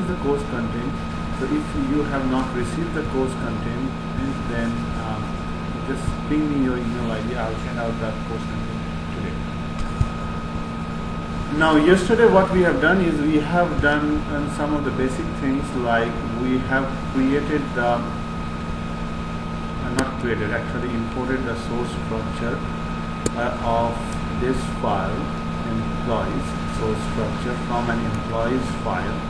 is the course content. So if you have not received the course content, then um, just ping me your email ID. I'll send out that course content today. Now yesterday what we have done is we have done um, some of the basic things like we have created the uh, not created actually imported the source structure uh, of this file employees source structure from an employees file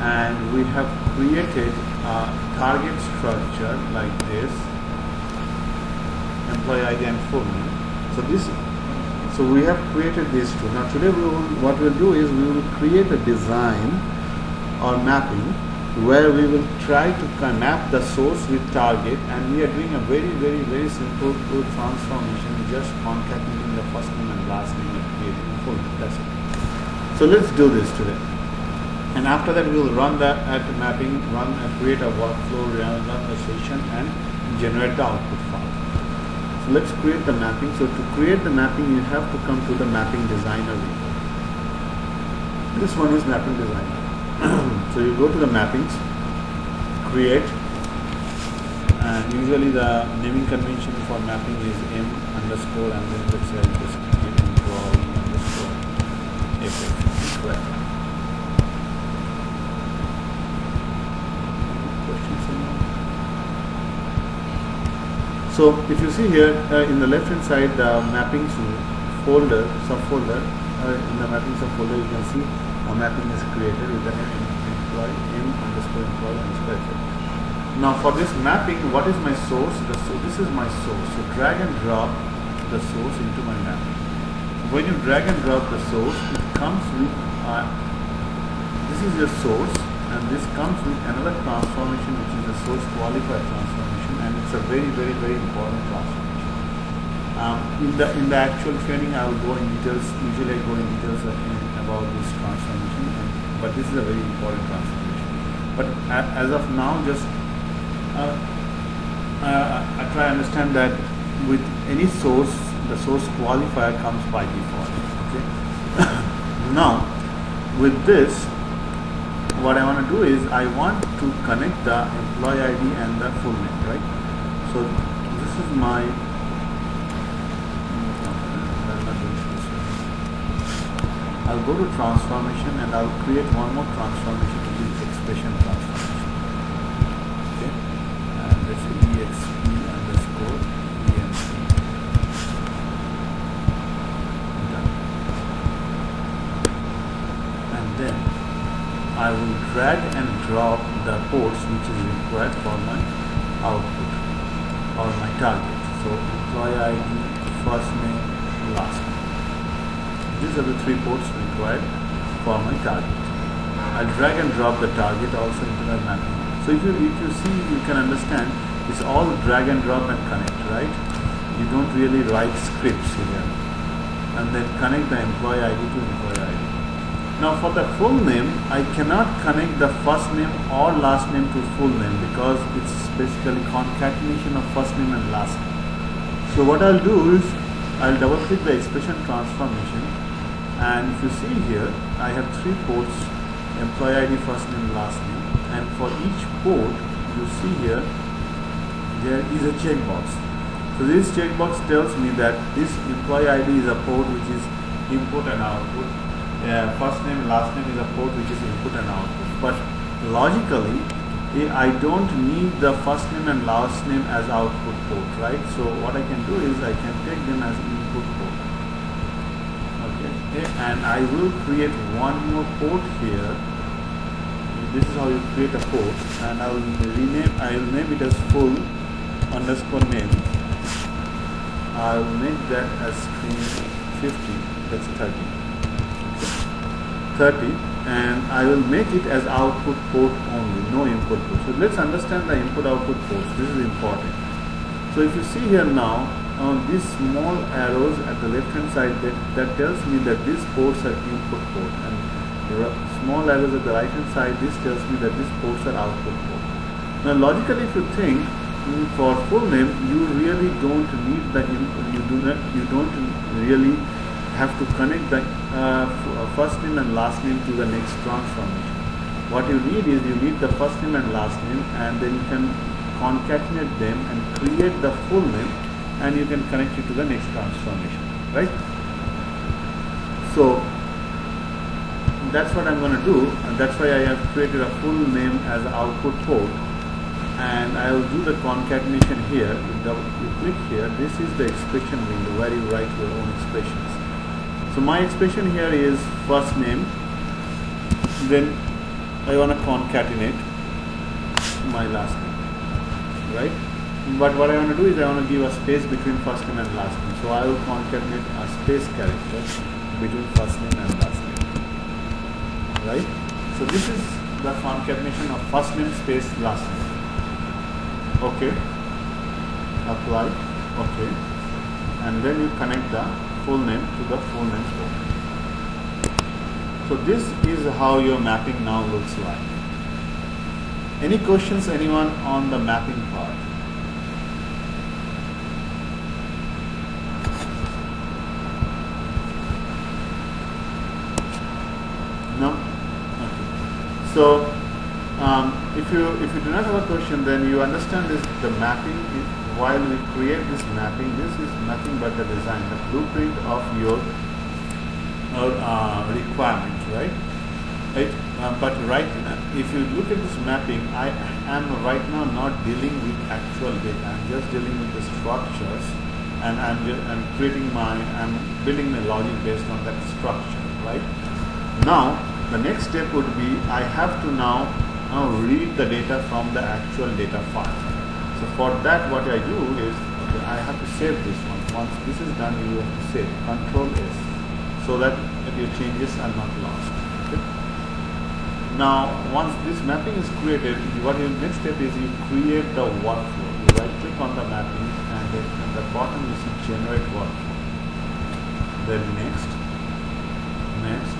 and we have created a target structure like this. Employee ID and full name. So this so we have created these two now today we will what we'll do is we will create a design or mapping where we will try to map the source with target. And we are doing a very very very simple transformation just concatenating the first name and last name and creating a full name. That's it. So let's do this today. And after that, we'll run the at mapping, run and create a workflow, run a session, and generate the output file. So let's create the mapping. So to create the mapping, you have to come to the mapping designer window. This one is mapping designer. so you go to the mappings, create, and usually the naming convention for mapping is m underscore and then let's say just create employee underscore. Right. So if you see here uh, in the left hand side the mappings folder, subfolder, uh, in the mapping subfolder you can see a mapping is created with the name employee, m underscore employee underscore. Now for this mapping, what is my source? The, so this is my source. So drag and drop the source into my mapping. When you drag and drop the source, it comes with uh, this is your source and this comes with another transformation which is a source qualifier transformation it's a very very very important transformation. Um, in the in the actual training I will go in details, usually I go in details about this transformation but this is a very important transformation. But as of now just uh, uh, I try to understand that with any source the source qualifier comes by default. Okay. now with this what I want to do is I want to connect the employee ID and the full name right so this is my I'll go to transformation and I'll create one more transformation to be expression transformation. Okay? And say exp underscore EMC. And then I will drag and drop the ports which is required for my output or my target. So employee ID, first name, last name. These are the three ports required for my target. I'll drag and drop the target also into my mapping. So if you if you see you can understand it's all drag and drop and connect, right? You don't really write scripts here. And then connect the employee ID to employee ID. Now for the full name, I cannot connect the first name or last name to full name because it's basically concatenation of first name and last name. So what I'll do is I'll double click the expression transformation and if you see here, I have three ports, employee ID, first name, last name and for each port, you see here, there is a checkbox. So this checkbox tells me that this employee ID is a port which is input and output uh, first name last name is a port which is input and output but logically I don't need the first name and last name as output port right? So what I can do is I can take them as input port. Okay and I will create one more port here. This is how you create a port and I will rename I will name it as full underscore name. I will make that as string 50 that's 30 30 and I will make it as output port only, no input port. So let's understand the input output ports. This is important. So if you see here now, on these small arrows at the left hand side, that, that tells me that these ports are input port. And there are small arrows at the right hand side, this tells me that these ports are output port. Now logically if you think, mm, for full name, you really don't need the input, you do not, you don't really have to connect the uh, first name and last name to the next transformation. what you need is you need the first name and last name and then you can concatenate them and create the full name and you can connect it to the next transformation right? So that's what I'm going to do and that's why I have created a full name as output port and I will do the concatenation here. You click here this is the expression window where you write your own expressions so my expression here is first name then I want to concatenate my last name right? But what I want to do is I want to give a space between first name and last name. So I will concatenate a space character between first name and last name right? So this is the concatenation of first name space last name. Okay. Apply. Okay. And then you connect the full name to the full name so this is how your mapping now looks like. Any questions anyone on the mapping part? No? Okay. So um, if you if you do not have a question, then you understand this. The mapping, while we create this mapping, this is nothing but the design, the blueprint of your uh, requirement, right? Right. Uh, but right, now, if you look at this mapping, I am right now not dealing with actual data. I'm just dealing with the structures, and I'm I'm creating my I'm building my logic based on that structure, right? Now the next step would be I have to now now read the data from the actual data file. So for that what I do is, okay, I have to save this one. Once this is done, you have to save, control S, so that your changes are not lost. Okay? Now, once this mapping is created, what your next step is you create the workflow. You right click on the mapping and then at the bottom you see generate workflow. Then next, next,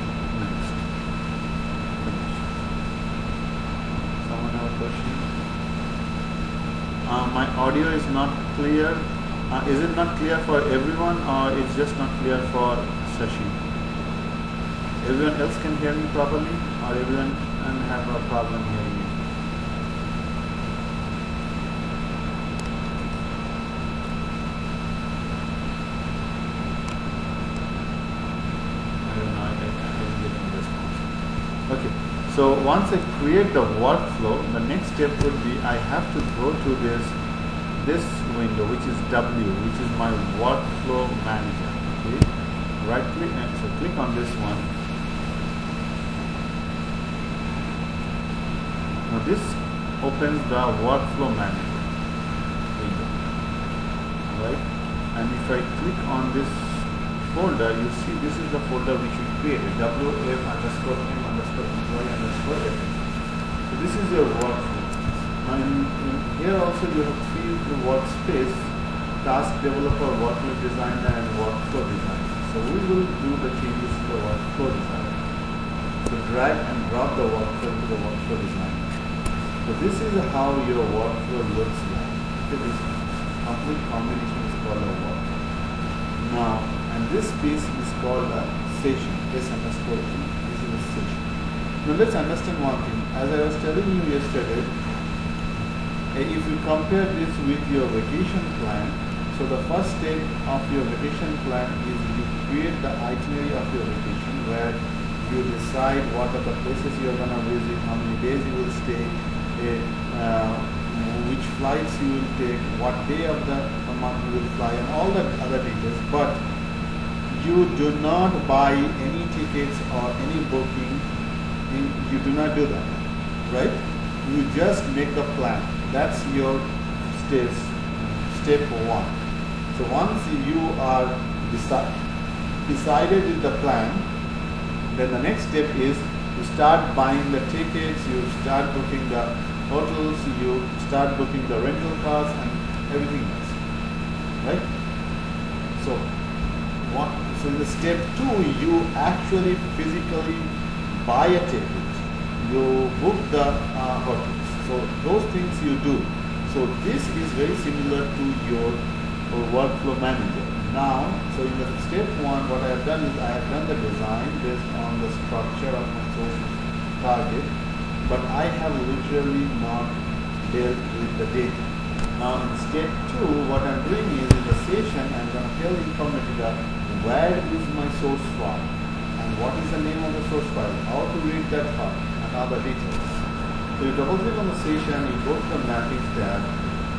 question. Uh, my audio is not clear. Uh, is it not clear for everyone or it's just not clear for Sashi? Everyone else can hear me properly or everyone can have a problem hearing me? I don't know, I, I, I didn't get any response. Okay. So once I create the workflow, the next step would be I have to go to this this window which is W, which is my workflow manager. Okay, right click and so click on this one. Now this opens the workflow manager window, right? And if I click on this folder, you see this is the folder which we created, wf underscore m employee. So this is your workflow. In here also you have three workspace, task developer, worklet designer and workflow designer. So we will do the changes to the workflow designer. So drag and drop the workflow to the workflow designer. So this is how your workflow looks like. Okay, this complete combination is called a workflow. Now and this piece is called a session, S underscore T. This is a session. Now let's understand one thing. As I was telling you yesterday, eh, if you compare this with your vacation plan, so the first step of your vacation plan is you create the itinerary of your vacation where you decide what are the places you are going to visit, how many days you will stay, uh, which flights you will take, what day of the month you will fly, and all the other details. But you do not buy any tickets or any booking. You do not do that, right? You just make the plan. That's your step, step one. So once you are deci decided with the plan, then the next step is you start buying the tickets, you start booking the hotels, you start booking the rental cars and everything else, right? So one, so in the step two, you actually physically buy a ticket, you book the uh. So those things you do. So this is very similar to your workflow manager. Now, so in the step one, what I have done is I have done the design based on the structure of my source target. but I have literally not dealt with the data. Now in step 2, what I'm doing is in the session, I'm going to tell Informatica where is my source file and what is the name of the source file, how to read that file and other details. So you double click on the session, you go to the mapping tab,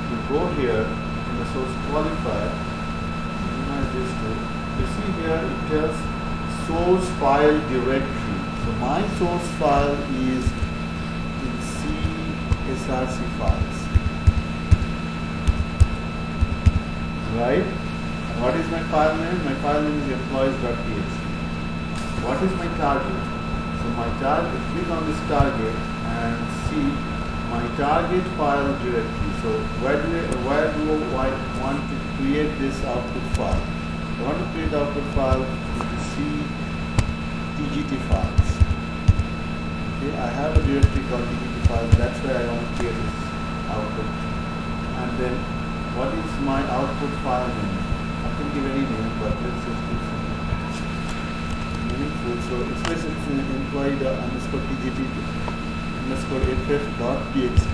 you go here in the source qualifier, minimize this too. You see here it tells source file directory. So my source file is in CSRC files. Right? What is my file name? My file name is employees.txt. What is my target? So my target, click on this target and see my target file directory. So where do I, where do I want to create this output file? I want to create output file to see TGT files. Okay, I have a directory called TGT files. That's where I want to create this output. And then what is my output file name? I can give any name, but let's just So it's basically employee underscore TGT underscore ff dot txt.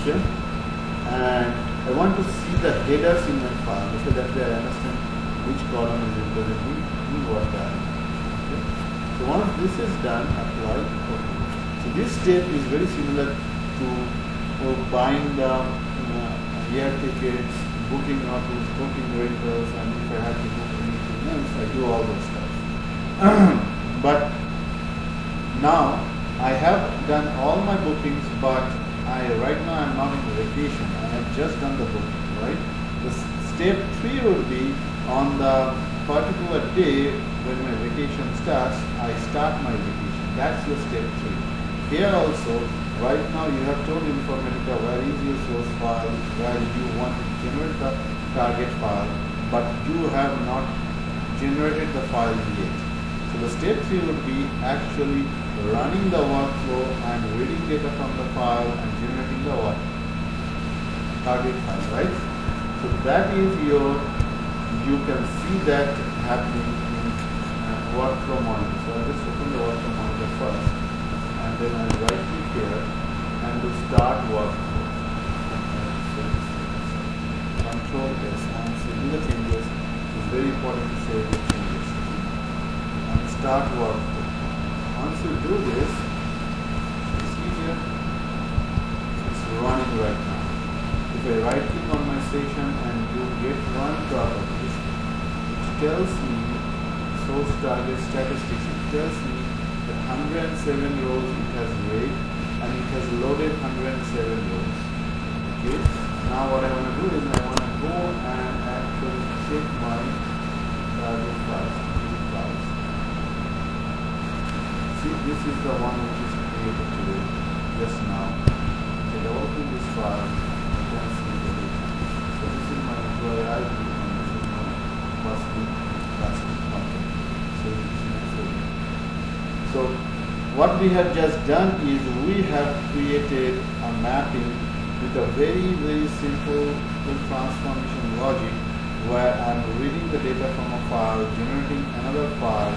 Okay, and I want to see the headers in my file so that way I understand which column is representing in what diagram. Okay, so once this is done, apply. Okay. So this step is very similar to for buying the uh, air tickets, booking hotels, booking rentals, and if I have to book anything else, I do all those stuff. but now I have done all my bookings, but I right now I'm not in vacation. I have just done the booking, right? The step three would be on the particular day when my vacation starts, I start my vacation. That's your step three. Here also, right now you have told Informatica where is your source file, where you want to generate the target file, but you have not generated the file yet. So the step three would be actually running the workflow and reading data from the file and generating the what? Target file, right? So that is your, you can see that happening in uh, workflow monitor. So I'll just open the workflow monitor first and then I'll right click here and start workflow. Control S and do the changes. It's very important to save the changes. And start workflow. Once you do this, see here, it's running right now. If I right click on my session and do get run properties, it tells me source target statistics. It tells me that 107 rows it has read and it has loaded 107 rows. Okay. Now what I want to do is I want to go and check my. See, this is the one which is created today, just now. Okay, I open this file, can see the data. So this is my employee ID and this is my. So my folder. So what we have just done is we have created a mapping with a very, very simple transformation logic where I'm reading the data from a file, generating another file,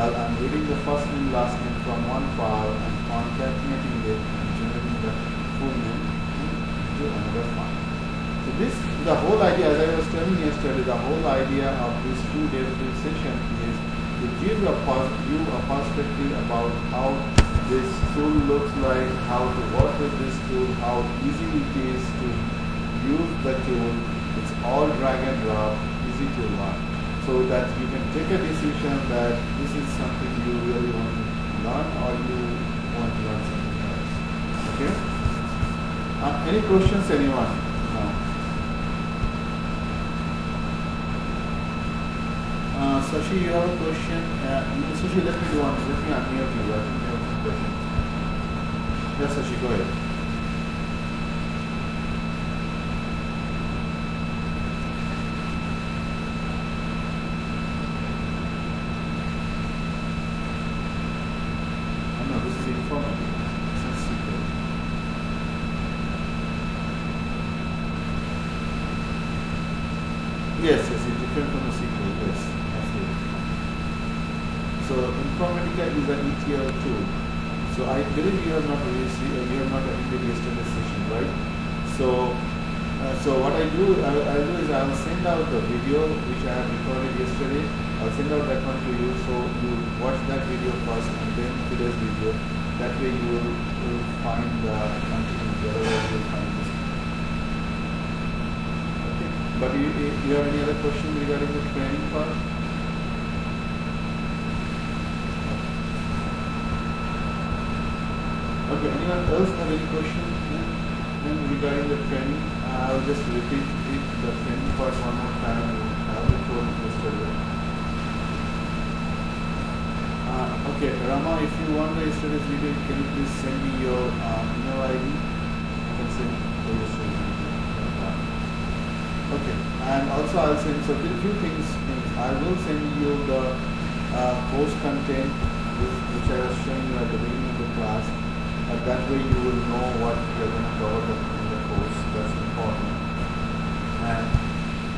I'm reading the first name, last name from one file and concatenating it and generating the full name into another file. So this, the whole idea, as I was telling yesterday, the whole idea of this two-day session is to give a, you a perspective about how this tool looks like, how to work with this tool, how easy it is to use the tool. All drag and drop, easy to learn. So that you can take a decision that this is something you really want to learn or you want to learn something else. Okay? Uh, any questions, anyone? No. Uh, Sashi, you have a question? Uh, Sashi, let me do one. Let me unmute you. I think you have some questions. Yes, Sashi, go ahead. Oh, no, this is informative. This is secret. Yes, yes, it's different from the SQL, yes, absolutely. So Informatica is an ETL tool. So I believe you have not received, you have not attended yesterday's session, right? So, uh, so what I do, I'll, I'll do is I'll send out the video which I have recorded yesterday. I'll send out that one to you, so you watch that video first and then today's video. That way you will, will find the continuity, otherwise you will find this. Okay. But you, you have any other question regarding the training part? Okay, anyone else have any question regarding the training? I'll just repeat the training part one more time. I have it. Uh, okay, Rama, if you want the yesterday's video, can you please send me your uh, email ID? I can send. Okay, and also I'll send, so are few things, things. I will send you the uh, course content which, which I was showing you at the beginning of the class. Uh, that way you will know what you're going to cover in the course. That's important. And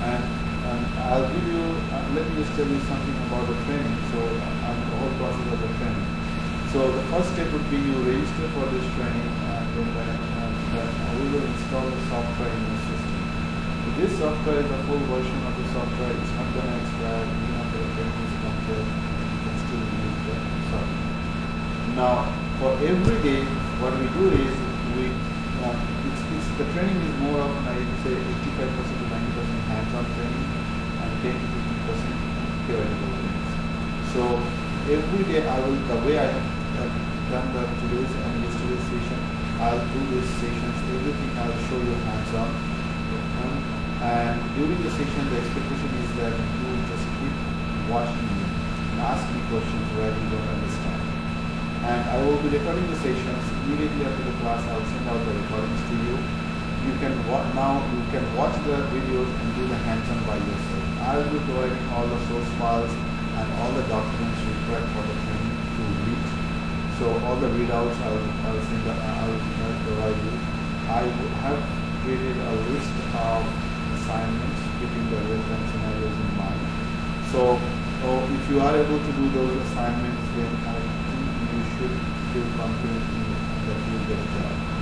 and and I'll give you. Uh, let me just tell you something about the training. So uh, and the whole process of the training. So the first step would be you register for this training, and then, and then we will install the software in your system. So this software is a full version of the software. It's not going to expire even after the training is completed. You can still use the software. Now, for every day, what we do is we, uh, it's, it's, the training is more of, I would say, 85% to 90% hands-on training and 10 to 15% theoretical training. So every day I will, the way I have done the today's and yesterday's session, I'll do these sessions, everything I'll show you hands-on. Um, and during the session, the expectation is that you just keep watching me and ask me questions where you don't understand and I will be recording the sessions immediately after the class. I'll send out the recordings to you. You can now you can watch the videos and do the hands-on by yourself. I will be providing all the source files and all the documents required for the training to read. So all the readouts I'll, I'll send the, I'll, I'll provide you. I have created a list of assignments keeping the relevant scenarios in mind. So oh, if you are able to do those assignments, then I think you should feel confident that you will get a job.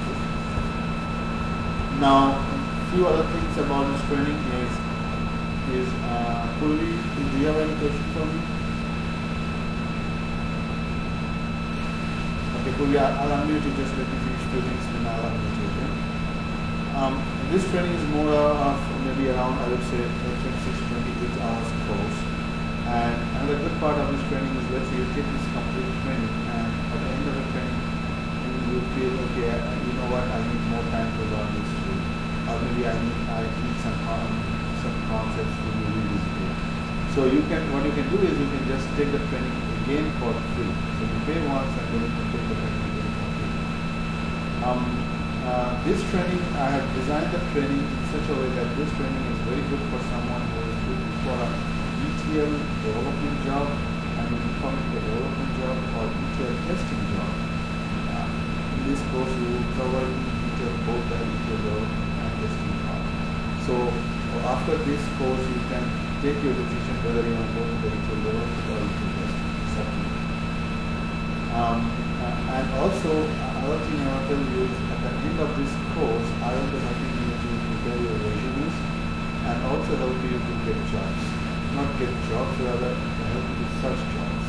Now, a few other things about this training is is uh, do you have any question for me? Okay, Purvi, I'll, I'll unmute you. Just let me finish two things, then I'll unmute you. Um, this training is more of maybe around I would say 26, 28 hours course. And another good part of this training is let's say you take this complete training and at the end of the training you will feel okay, you know what, I need more time to learn this. Or maybe I need I need some some concepts to be revisited. So you can what you can do is you can just take the training again for free. So you pay once and then you can take the training again for free. Um, uh, this training, I have designed the training in such a way that this training is very good for someone who is looking for a ETL development job and an informatica development job or ETL testing job. Uh, in this course, we will cover detail both the ETL development. So after this course, you can take your decision whether you want to go to the development or testing. It's up. Um, uh, and also, another thing I want to tell you is at the end of this course, I will be helping you to prepare your resumes and also help you to get jobs. Not get jobs, rather help you to search jobs.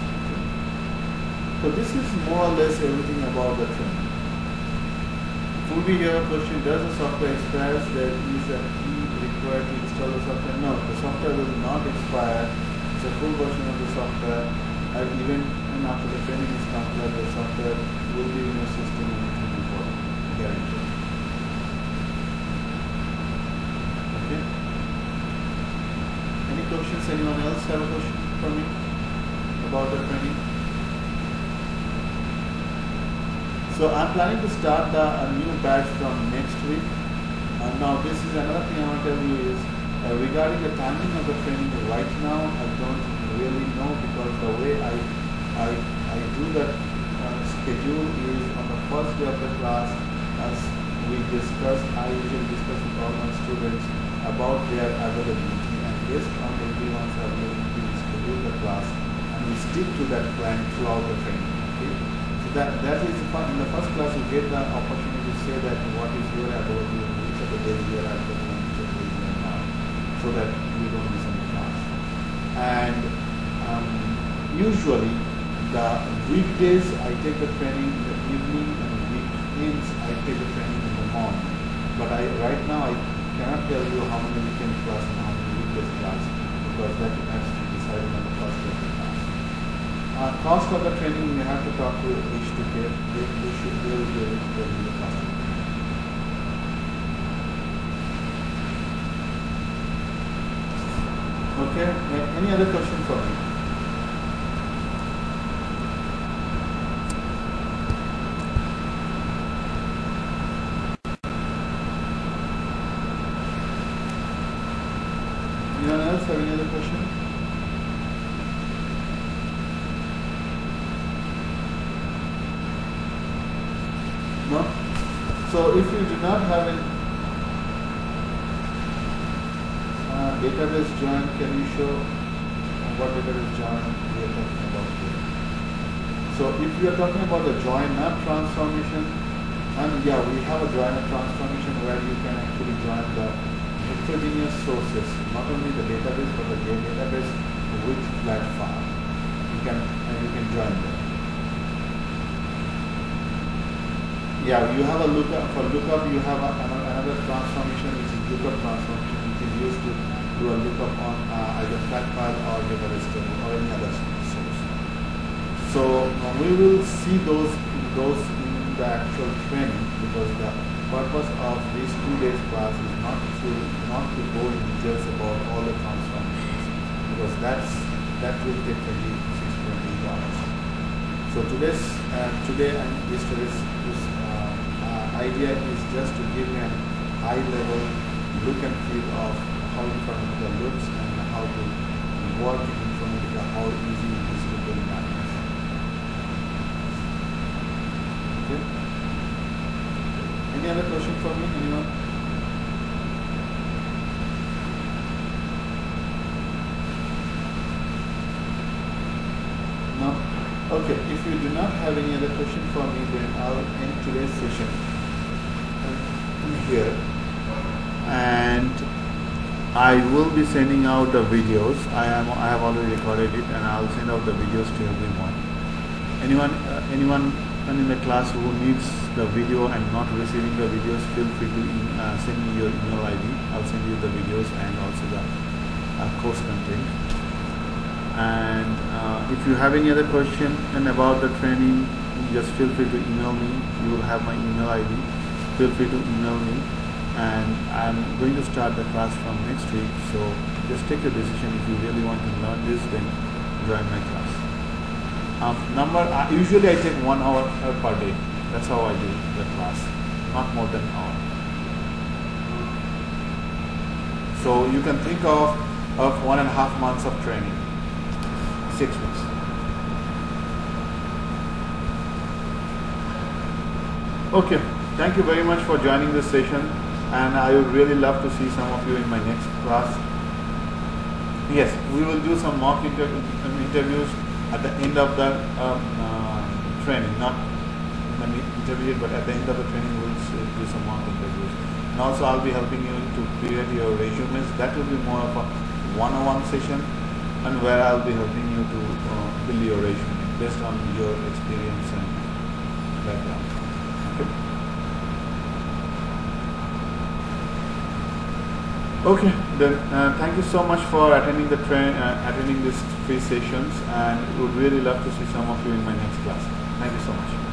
So this is more or less everything about the training. Will be a question, does the software expire? There is a required to install the software. No, the software will not expire. It's a full version of the software. And even and after the training is completed, the software will be in your system and it will be for guaranteed. Okay. Any questions? Anyone else have a question for me about the training? So I'm planning to start the a new batch from next week. Uh, now this is another thing I want to tell you is uh, regarding the timing of the training right now I don't really know because the way I I, I do that uh, schedule is on the first day of the class as we discuss I usually discuss with all my students about their availability and based on everyone's availability we schedule the class and we stick to that plan throughout the training. Okay? So that, that is in the first class you get the opportunity to say that what is your ability, the the the so that we don't miss any class. And um, usually the weekdays I take the training in the evening and weekends I take the training in the morning. But I right now I cannot tell you how many weekend class and how many weekdays class because that has to be decided on the first day of the class. Uh, cost of the training you have to talk to H2K. They, they should be able to tell you the cost. of the training. Okay. Any other question for me? Anyone else have any other question? No? So if you do not have an join, can you show what database join we are talking about here? So if you are talking about the join not transformation, and yeah, we have a joiner transformation where you can actually join the heterogeneous sources, not only the database but the da- database with flat file. You can and you can join them. Yeah, you have a lookup for lookup. You have a, another transformation which is lookup transformation, which is used to do a lookup on uh, either file or table or any other source. So uh, we will see those those in the actual training because the purpose of these two days class is not to not to go in details about all the transformations because that's that will take 26 20 hours. So today's uh, today and yesterday's this uh, uh, idea is just to give you a high level look and feel of how Informatica looks and how to work in Informatica, how easy it is to build mappings. Okay. Any other question for me? Anyone? No? Okay, if you do not have any other question for me, then I'll end today's session here. And I will be sending out the videos. I am I have already recorded it, and I'll send out the videos to everyone. Anyone uh, anyone in the class who needs the video and not receiving the videos, feel free to e- uh, send me your email ID. I'll send you the videos and also the uh, course content. And uh, if you have any other question and about the training, just feel free to email me. You will have my email ID. Feel free to email me. And I'm going to start the class from next week. So just take a decision. If you really want to learn this, then join my class. Um, number uh, usually I take one hour uh, per day. That's how I do the class, not more than an hour. So you can think of of one and a half months of training, six weeks. Okay, thank you very much for joining this session, and I would really love to see some of you in my next class. Yes, we will do some mock inter- interviews at the end of the um, uh, training, not in the intermediate, but at the end of the training we'll do some mock interviews. And also I'll be helping you to create your resumes. That will be more of a one-on-one session, and where I'll be helping you to uh, build your resume based on your experience and background. Okay. Okay, then uh, thank you so much for attending the train, uh, attending these three sessions, and would really love to see some of you in my next class. Thank you so much.